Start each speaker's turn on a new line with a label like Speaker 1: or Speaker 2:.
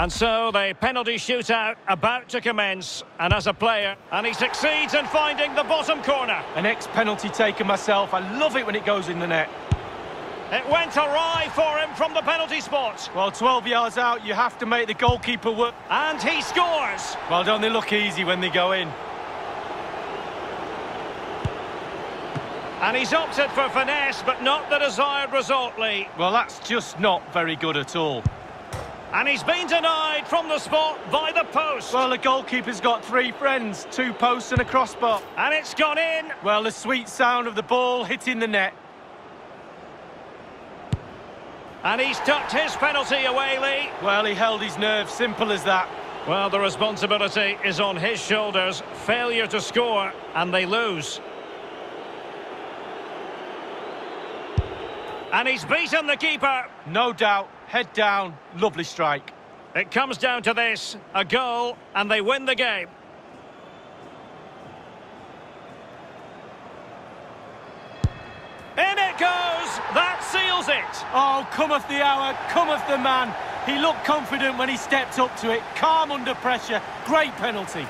Speaker 1: And so the penalty shootout about to commence. And as a player, and he succeeds in finding the bottom corner.
Speaker 2: An ex-penalty taker myself. I love it when it goes in the net.
Speaker 1: It went awry for him from the penalty spot.
Speaker 2: Well, 12 yards out, you have to make the goalkeeper work.
Speaker 1: And he scores.
Speaker 2: Well, don't they look easy when they go in?
Speaker 1: And he's opted for finesse, but not the desired result, Lee.
Speaker 2: Well, that's just not very good at all.
Speaker 1: And he's been denied from the spot by the post.
Speaker 2: Well, the goalkeeper's got three friends, two posts and a crossbar.
Speaker 1: And it's gone in.
Speaker 2: Well, the sweet sound of the ball hitting the net.
Speaker 1: And he's tucked his penalty away, Lee.
Speaker 2: Well, he held his nerve, simple as that.
Speaker 1: Well, the responsibility is on his shoulders. Failure to score, and they lose. And he's beaten the keeper.
Speaker 2: No doubt, head down, lovely strike.
Speaker 1: It comes down to this, a goal, and they win the game. In it goes! That seals it!
Speaker 2: Oh, cometh the hour, cometh the man. He looked confident when he stepped up to it, calm under pressure, great penalty.